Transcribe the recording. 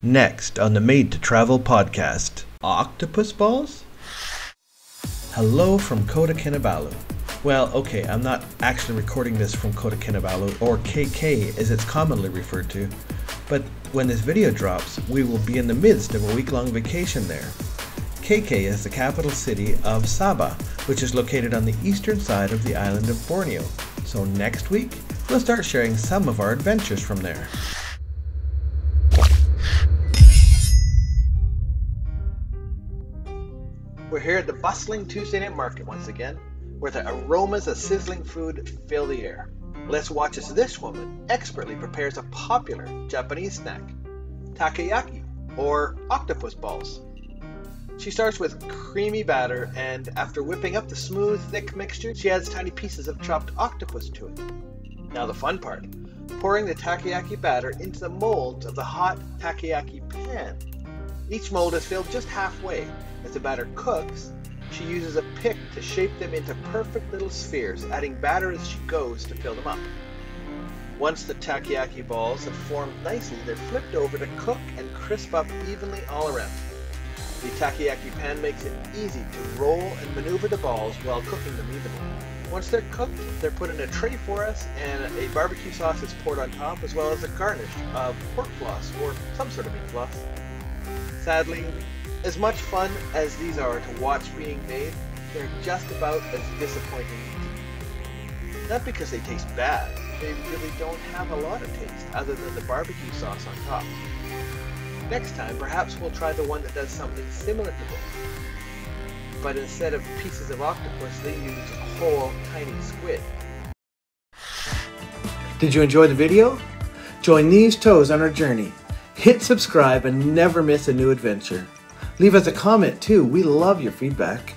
Next on the Made to Travel podcast, octopus balls? Hello from Kota Kinabalu. Well, okay, I'm not actually recording this from Kota Kinabalu, or KK as it's commonly referred to, but when this video drops, we will be in the midst of a week long vacation there. KK is the capital city of Sabah, which is located on the eastern side of the island of Borneo. So next week, we'll start sharing some of our adventures from there. We're here at the bustling Tuesday night market once again, where the aromas of sizzling food fill the air. Let's watch as this woman expertly prepares a popular Japanese snack, takoyaki, or octopus balls. She starts with creamy batter, and after whipping up the smooth, thick mixture, she adds tiny pieces of chopped octopus to it. Now, the fun part pouring the takoyaki batter into the molds of the hot takoyaki pan. Each mold is filled just halfway. As the batter cooks, she uses a pick to shape them into perfect little spheres, adding batter as she goes to fill them up. Once the takoyaki balls have formed nicely, they're flipped over to cook and crisp up evenly all around. The takoyaki pan makes it easy to roll and maneuver the balls while cooking them evenly. Once they're cooked, they're put in a tray for us and a barbecue sauce is poured on top as well as a garnish of pork floss or some sort of meat floss. Sadly, as much fun as these are to watch being made, they're just about as disappointing. Not because they taste bad, they really don't have a lot of taste other than the barbecue sauce on top. Next time, perhaps we'll try the one that does something similar to this. But instead of pieces of octopus, they use whole tiny squid. Did you enjoy the video? Join these Toews on our journey. Hit subscribe and never miss a new adventure. Leave us a comment too, we love your feedback.